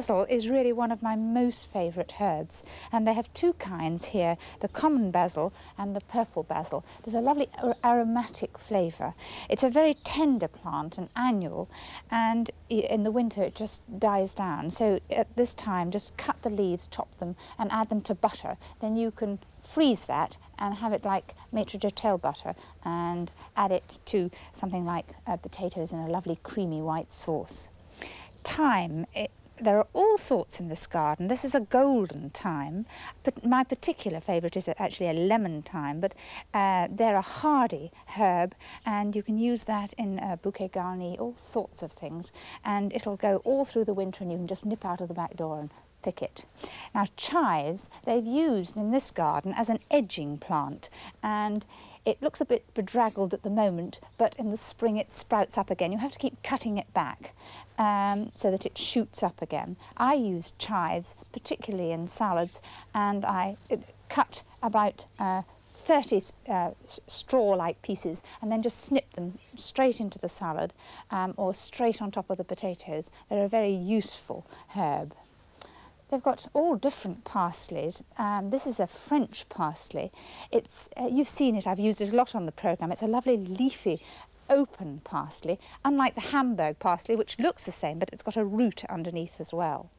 basil is really one of my most favourite herbs and they have two kinds here, the common basil and the purple basil. There's a lovely aromatic flavour. It's a very tender plant, an annual, and in the winter it just dies down. So at this time just cut the leaves, chop them and add them to butter. Then you can freeze that and have it like maitre d'hotel butter and add it to something like uh, potatoes in a lovely creamy white sauce. Thyme, there are all sorts in this garden. This is a golden thyme, but my particular favourite is actually a lemon thyme, but uh, they're a hardy herb and you can use that in a bouquet garni, all sorts of things, and it'll go all through the winter and you can just nip out of the back door and pick it. Now chives they've used in this garden as an edging plant and it looks a bit bedraggled at the moment but in the spring it sprouts up again. You have to keep cutting it back um, so that it shoots up again. I use chives particularly in salads and I cut about uh, 30 uh, straw-like pieces and then just snip them straight into the salad um, or straight on top of the potatoes. They're a very useful herb. They've got all different parsleys. Um, this is a French parsley. It's, uh, you've seen it, I've used it a lot on the programme. It's a lovely leafy open parsley, unlike the Hamburg parsley, which looks the same, but it's got a root underneath as well.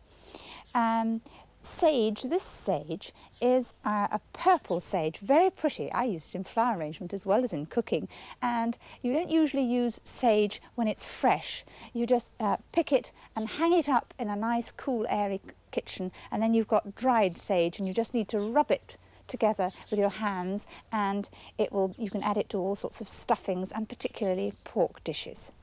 Um, Sage, this sage, is a purple sage, very pretty. I use it in flower arrangement as well as in cooking. And you don't usually use sage when it's fresh. You just uh, pick it and hang it up in a nice, cool, airy kitchen. And then you've got dried sage and you just need to rub it together with your hands and it will, you can add it to all sorts of stuffings and particularly pork dishes.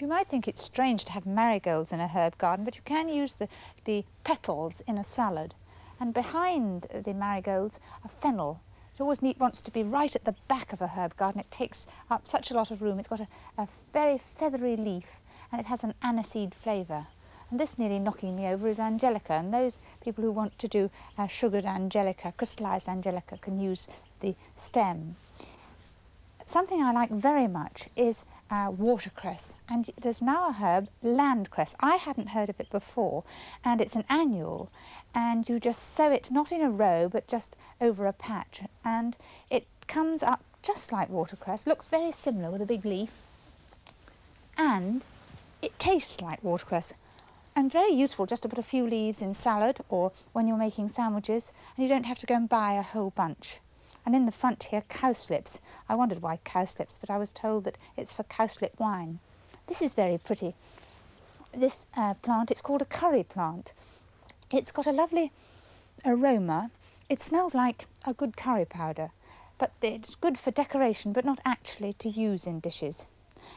You might think it's strange to have marigolds in a herb garden, but you can use the, the petals in a salad. And behind the marigolds are fennel. It always need, wants to be right at the back of a herb garden. It takes up such a lot of room. It's got a, a very feathery leaf and it has an aniseed flavour. And this nearly knocking me over is angelica. And those people who want to do uh, sugared angelica, crystallised angelica, can use the stem. Something I like very much is uh, watercress and there's now a herb, landcress. I hadn't heard of it before and it's an annual and you just sow it not in a row but just over a patch and it comes up just like watercress, looks very similar with a big leaf and it tastes like watercress and very useful just to put a few leaves in salad or when you're making sandwiches and you don't have to go and buy a whole bunch. And in the front here, cowslips. I wondered why cowslips, but I was told that it's for cowslip wine. This is very pretty. This uh, plant, it's called a curry plant. It's got a lovely aroma. It smells like a good curry powder, but it's good for decoration, but not actually to use in dishes.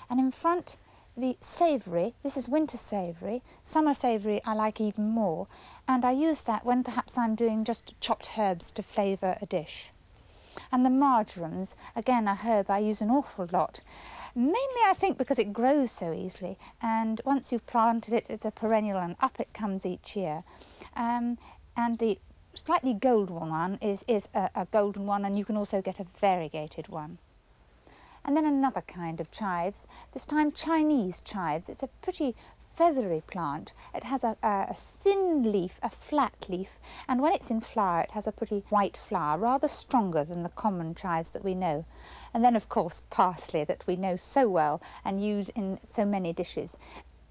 And in front, the savoury, this is winter savoury, summer savoury I like even more, and I use that when perhaps I'm doing just chopped herbs to flavour a dish. And the marjorams, again a herb I use an awful lot. Mainly I think because it grows so easily and once you've planted it it's a perennial and up it comes each year. Um, and the slightly golden one is, is a, a golden one and you can also get a variegated one. And then another kind of chives, this time Chinese chives. It's a pretty feathery plant. It has a, a, thin leaf, a flat leaf, and when it's in flower it has a pretty white flower, rather stronger than the common chives that we know. And then of course parsley that we know so well and use in so many dishes.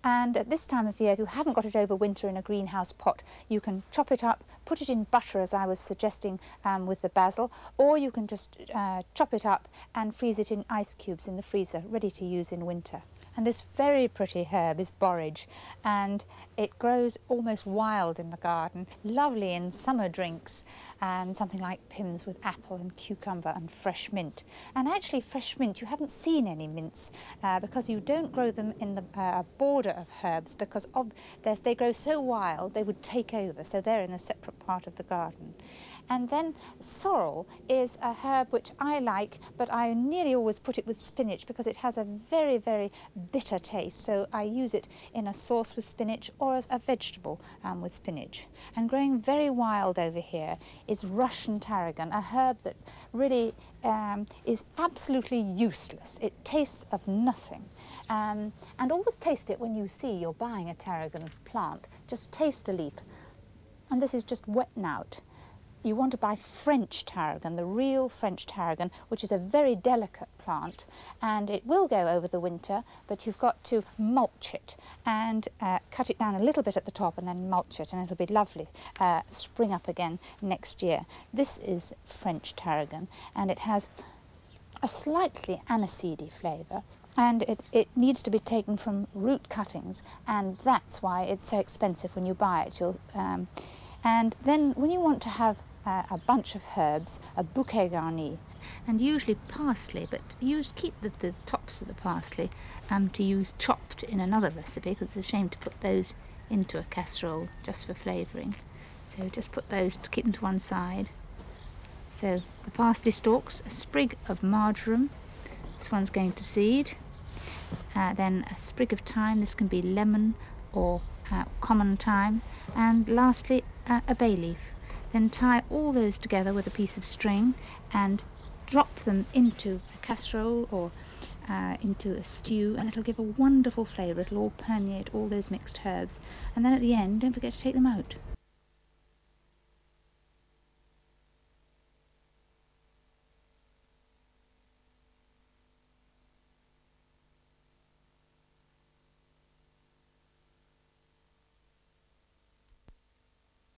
And at this time of year, if you haven't got it over winter in a greenhouse pot, you can chop it up, put it in butter as I was suggesting um, with the basil, or you can just uh, chop it up and freeze it in ice cubes in the freezer, ready to use in winter. And this very pretty herb is borage and it grows almost wild in the garden, lovely in summer drinks and something like Pimm's with apple and cucumber and fresh mint. And actually fresh mint, you haven't seen any mints uh, because you don't grow them in the uh, border of herbs because of they grow so wild they would take over, so they're in a separate part of the garden. And then sorrel is a herb which I like, but I nearly always put it with spinach because it has a very, very bitter taste. So I use it in a sauce with spinach or as a vegetable um, with spinach. And growing very wild over here is Russian tarragon, a herb that really um, is absolutely useless. It tastes of nothing. Um, and always taste it when you see you're buying a tarragon plant. Just taste a leaf. And this is just wetting out you want to buy French tarragon, the real French tarragon, which is a very delicate plant and it will go over the winter, but you've got to mulch it and uh, cut it down a little bit at the top and then mulch it and it'll be lovely, uh, spring up again next year. This is French tarragon and it has a slightly aniseedy flavour and it, it needs to be taken from root cuttings and that's why it's so expensive when you buy it. You'll, um, and then when you want to have uh, a bunch of herbs, a bouquet garni, and usually parsley, but use keep the, the tops of the parsley um, to use chopped in another recipe because it's a shame to put those into a casserole just for flavouring. So just put those to keep them to one side. So the parsley stalks, a sprig of marjoram, this one's going to seed, uh, then a sprig of thyme, this can be lemon or uh, common thyme, and lastly uh, a bay leaf. Then tie all those together with a piece of string and drop them into a casserole or uh, into a stew and it'll give a wonderful flavour. It'll all permeate all those mixed herbs. And then at the end, don't forget to take them out.